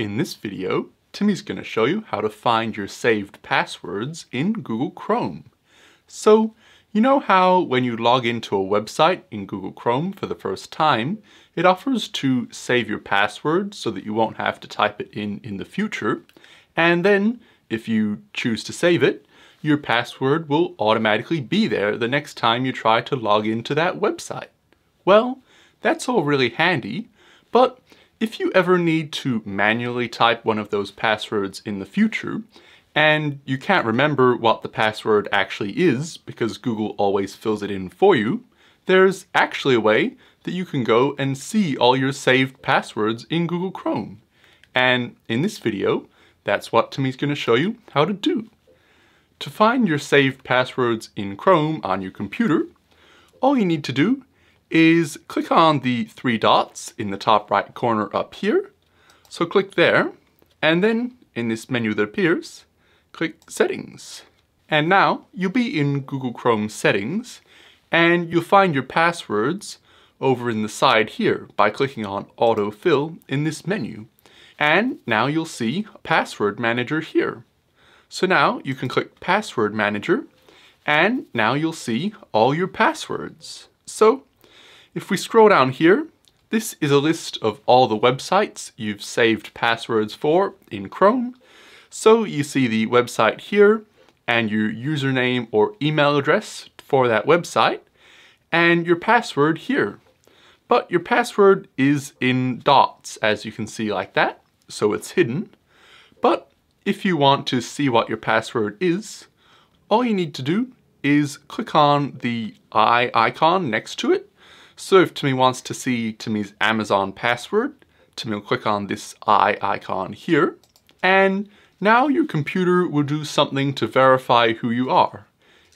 In this video, Timmy's going to show you how to find your saved passwords in Google Chrome. So, you know how when you log into a website in Google Chrome for the first time, it offers to save your password so that you won't have to type it in in the future. And then, if you choose to save it, your password will automatically be there the next time you try to log into that website. Well, that's all really handy, but if you ever need to manually type one of those passwords in the future, and you can't remember what the password actually is because Google always fills it in for you, there's actually a way that you can go and see all your saved passwords in Google Chrome. And in this video, that's what Timmy's going to show you how to do. To find your saved passwords in Chrome on your computer, all you need to do is click on the three dots in the top right corner up here. So click there, and then in this menu that appears, click Settings. And now you'll be in Google Chrome Settings, and you'll find your passwords over in the side here by clicking on Autofill in this menu. And now you'll see Password Manager here. So now you can click Password Manager, and now you'll see all your passwords. So if we scroll down here, this is a list of all the websites you've saved passwords for in Chrome. So you see the website here and your username or email address for that website and your password here. But your password is in dots as you can see like that, so it's hidden. But if you want to see what your password is, all you need to do is click on the eye icon next to it so if Timmy wants to see Timmy's Amazon password, Timmy will click on this eye icon here, and now your computer will do something to verify who you are.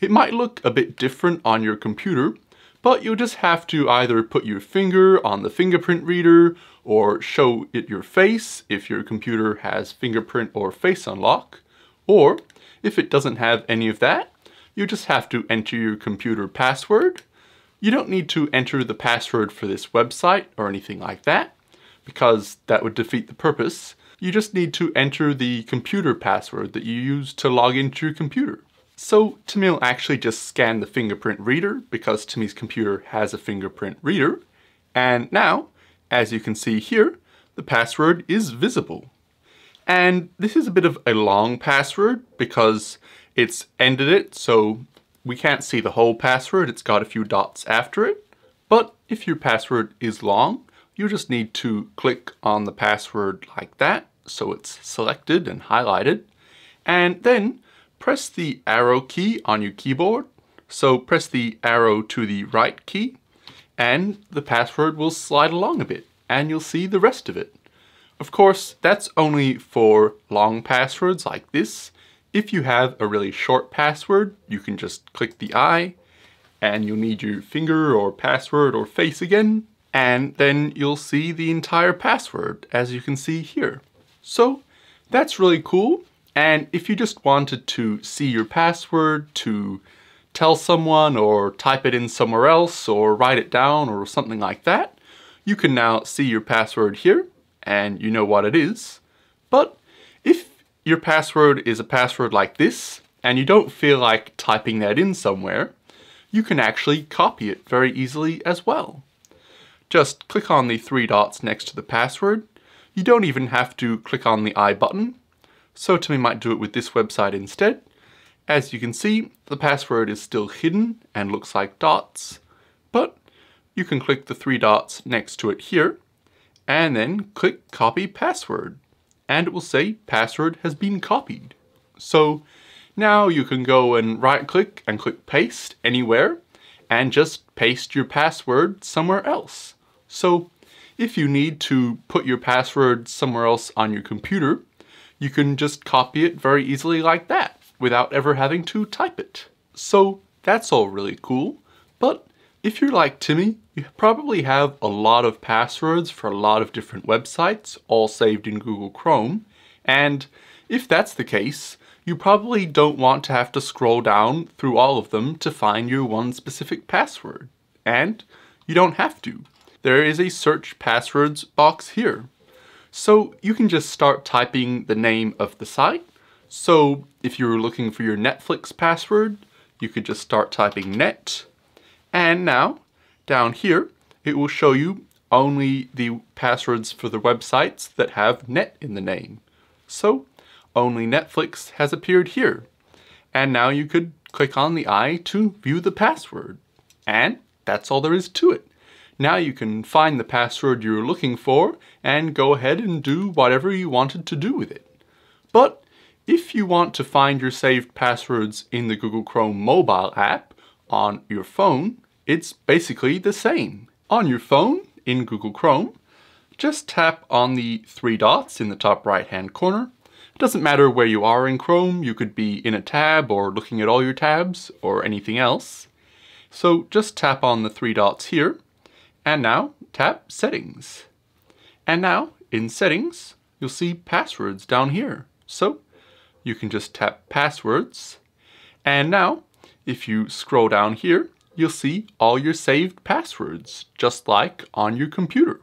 It might look a bit different on your computer, but you'll just have to either put your finger on the fingerprint reader or show it your face if your computer has fingerprint or face unlock, or if it doesn't have any of that, you just have to enter your computer password you don't need to enter the password for this website or anything like that, because that would defeat the purpose. You just need to enter the computer password that you use to log into your computer. So will actually just scan the fingerprint reader because Timmy's computer has a fingerprint reader. And now, as you can see here, the password is visible. And this is a bit of a long password because it's ended it, so we can't see the whole password, it's got a few dots after it. But if your password is long, you just need to click on the password like that, so it's selected and highlighted. And then press the arrow key on your keyboard. So press the arrow to the right key, and the password will slide along a bit, and you'll see the rest of it. Of course, that's only for long passwords like this. If you have a really short password, you can just click the eye and you'll need your finger or password or face again, and then you'll see the entire password as you can see here. So that's really cool. And if you just wanted to see your password to tell someone or type it in somewhere else or write it down or something like that, you can now see your password here and you know what it is. But if your password is a password like this, and you don't feel like typing that in somewhere, you can actually copy it very easily as well. Just click on the three dots next to the password. You don't even have to click on the eye button. So Timmy might do it with this website instead. As you can see, the password is still hidden and looks like dots, but you can click the three dots next to it here, and then click copy password and it will say password has been copied. So now you can go and right click and click paste anywhere and just paste your password somewhere else. So if you need to put your password somewhere else on your computer, you can just copy it very easily like that without ever having to type it. So that's all really cool, but if you're like Timmy, you probably have a lot of passwords for a lot of different websites, all saved in Google Chrome, and if that's the case, you probably don't want to have to scroll down through all of them to find your one specific password. And you don't have to. There is a search passwords box here. So you can just start typing the name of the site. So if you're looking for your Netflix password, you could just start typing net. And now, down here, it will show you only the passwords for the websites that have net in the name. So only Netflix has appeared here. And now you could click on the eye to view the password. And that's all there is to it. Now you can find the password you're looking for and go ahead and do whatever you wanted to do with it. But if you want to find your saved passwords in the Google Chrome mobile app on your phone, it's basically the same. On your phone, in Google Chrome, just tap on the three dots in the top right hand corner. It doesn't matter where you are in Chrome, you could be in a tab or looking at all your tabs or anything else. So just tap on the three dots here and now tap settings. And now in settings, you'll see passwords down here. So you can just tap passwords. And now if you scroll down here, you'll see all your saved passwords, just like on your computer.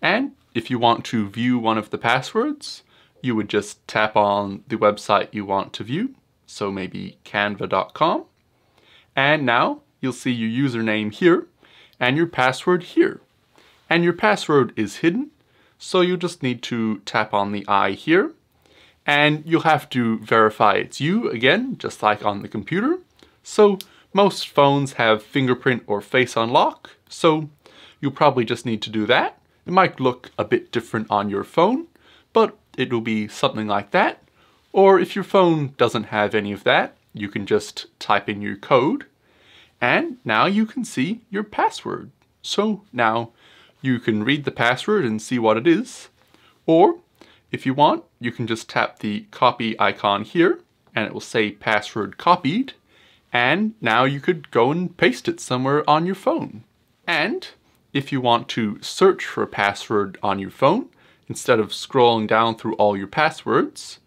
And if you want to view one of the passwords, you would just tap on the website you want to view, so maybe canva.com. And now you'll see your username here and your password here. And your password is hidden, so you just need to tap on the eye here. And you'll have to verify it's you again, just like on the computer. So most phones have fingerprint or face unlock, so you'll probably just need to do that. It might look a bit different on your phone, but it will be something like that. Or if your phone doesn't have any of that, you can just type in your code and now you can see your password. So now you can read the password and see what it is. Or if you want, you can just tap the copy icon here and it will say password copied. And now you could go and paste it somewhere on your phone. And if you want to search for a password on your phone, instead of scrolling down through all your passwords,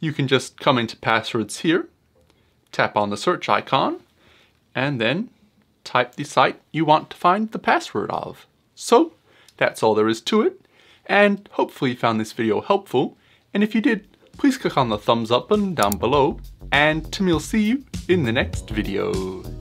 you can just come into passwords here, tap on the search icon, and then type the site you want to find the password of. So that's all there is to it, and hopefully you found this video helpful, and if you did, please click on the thumbs up button down below, and Timmy will see you in the next video.